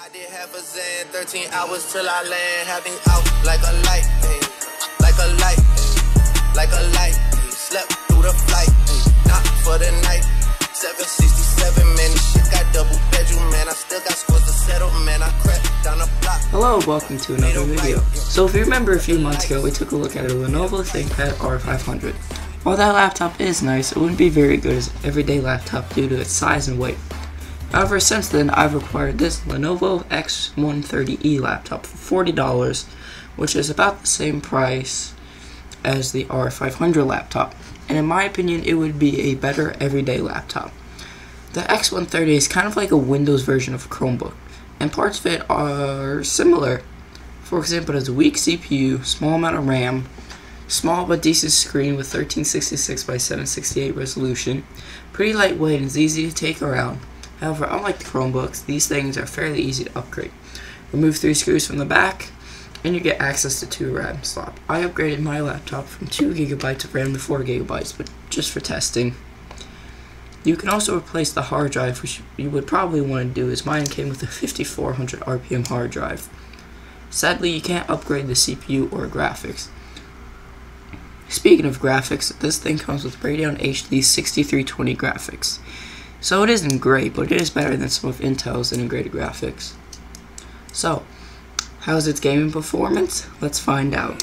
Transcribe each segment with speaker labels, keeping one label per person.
Speaker 1: I did half a zen, 13 hours till I land, having out like a light, ayy, like a light, ayy, like a light, ayy, slept through the flight, not for the night, 767, man, this shit got double bedroom, man, I still got scores to settle, man, I crept down the block.
Speaker 2: Hello, welcome to another video. So if you remember a few months ago, we took a look at a Lenovo ThinkPad R500. While that laptop is nice, it wouldn't be very good as an everyday laptop due to its size and weight. However, since then, I've acquired this Lenovo X130E laptop for $40, which is about the same price as the R500 laptop. And in my opinion, it would be a better everyday laptop. The X130 is kind of like a Windows version of Chromebook, and parts of it are similar. For example, it has a weak CPU, small amount of RAM, small but decent screen with 1366 by 768 resolution, pretty lightweight and is easy to take around. However, unlike the Chromebooks, these things are fairly easy to upgrade. Remove three screws from the back, and you get access to two RAM slots. I upgraded my laptop from 2 gigabytes of RAM to 4 gigabytes, but just for testing. You can also replace the hard drive, which you would probably want to do, as mine came with a 5400 RPM hard drive. Sadly, you can't upgrade the CPU or graphics. Speaking of graphics, this thing comes with Radeon HD 6320 graphics. So it isn't great, but it is better than some of Intel's integrated graphics. So, how's its gaming performance? Let's find out.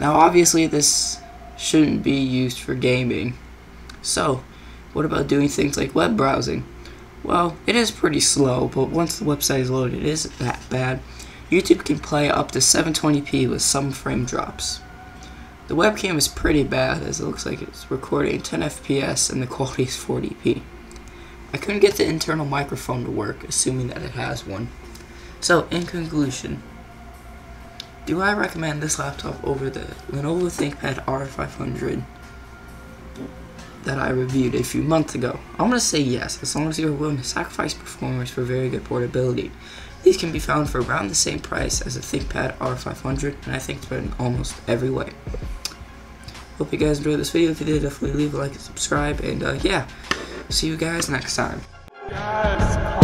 Speaker 2: Now, obviously, this shouldn't be used for gaming. So, what about doing things like web browsing? Well, it is pretty slow, but once the website is loaded, it isn't that bad. YouTube can play up to 720p with some frame drops. The webcam is pretty bad, as it looks like it's recording 10 FPS and the quality is 40p. I couldn't get the internal microphone to work, assuming that it has one. So, in conclusion, do I recommend this laptop over the Lenovo ThinkPad R500 that I reviewed a few months ago? I'm to say yes, as long as you're willing to sacrifice performance for very good portability. These can be found for around the same price as the ThinkPad R500, and I think it's in almost every way. Hope you guys enjoyed this video. If you did, definitely leave a like and subscribe, and uh, yeah, see you guys next time.
Speaker 3: Yes,